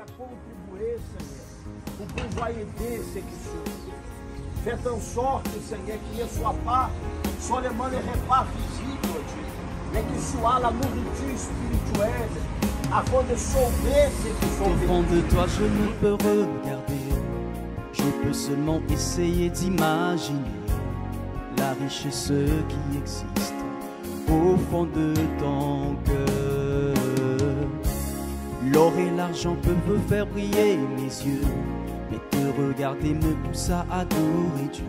qu'à contribuer, pouvoir aider ceux qui souffrent. Faites en sorte, Seigneur, que ne soit pas seulement les repas Dieu, mais que soit la nourriture spirituelle, afin de sauver ceux qui sont Au fond de toi, je ne peux regarder. Je peux seulement essayer d'imaginer la richesse qui existe au fond de ton cœur. L'or et l'argent peuvent faire briller mes yeux, mais te regarder me pousse à adorer Dieu.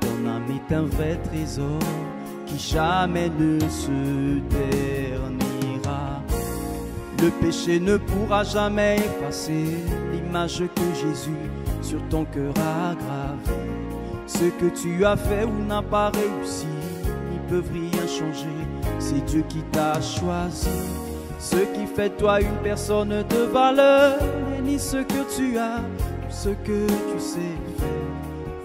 Ton âme est un vrai trésor qui jamais ne se ternira. Le péché ne pourra jamais effacer l'image que Jésus sur ton cœur a gravée. Ce que tu as fait ou n'as pas réussi, ils peuvent rien changer. C'est Dieu qui t'a choisi. Ce qui fait de toi une personne de valeur, ni ce que tu as, ou ce que tu sais faire.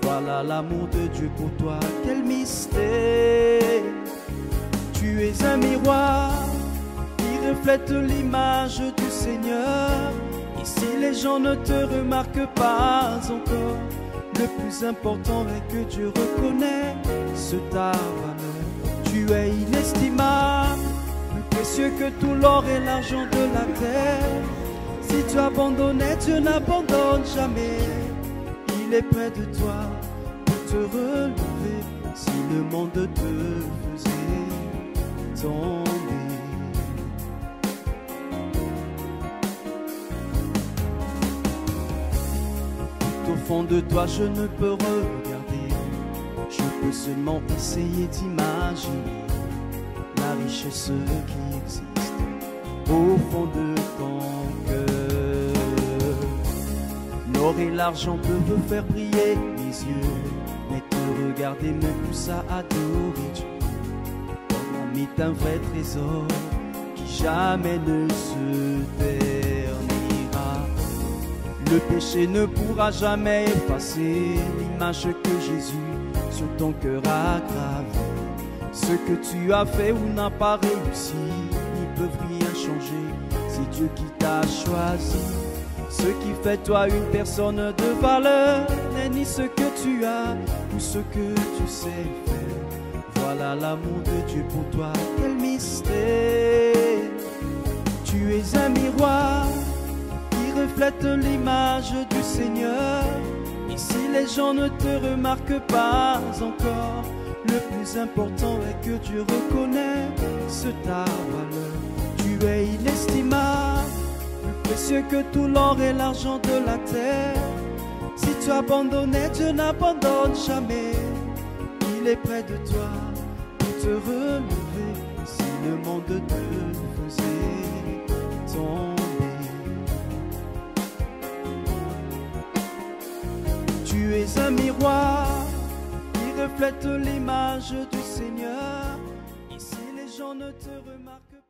Voilà l'amour de Dieu pour toi, quel mystère. Tu es un miroir qui reflète l'image du Seigneur. Et si les gens ne te remarquent pas encore, le plus important est que Dieu reconnaisse ta valeur. Tu es inestimable, précieux que tout l'or et l'argent de la terre. Si tu abandonnais, Dieu n'abandonne jamais. Il est près de toi pour te relever si le monde te faisait tomber. Au fond de toi, je ne peux regarder. Je peux seulement essayer d'imaginer la richesse qui existe au fond de ton cœur. L'or et l'argent peuvent faire briller mes yeux, mais te regarder me pousse à adorer Dieu. Ton un vrai trésor qui jamais ne se ternira. Le péché ne pourra jamais effacer l'image que Jésus sur ton cœur a gravée. Ce que tu as fait ou n'as pas réussi, ils peuvent rien changer. C'est Dieu qui t'a choisi. Ce qui fait toi une personne de valeur n'est ni ce que tu as ou ce que tu sais faire. Voilà l'amour de Dieu pour toi, quel mystère. Tu es un miroir qui reflète l'image du Seigneur. Et si les gens ne te remarquent pas encore, le plus important est que Dieu reconnaisse ta valeur. Tu es inestimable, plus précieux que tout l'or et l'argent de la terre. Si tu abandonnais, Dieu n'abandonne jamais. Il est près de toi pour te relever si le monde te faisait tomber. Tu es un miroir reflète l'image du Seigneur. Si les gens ne te remarquent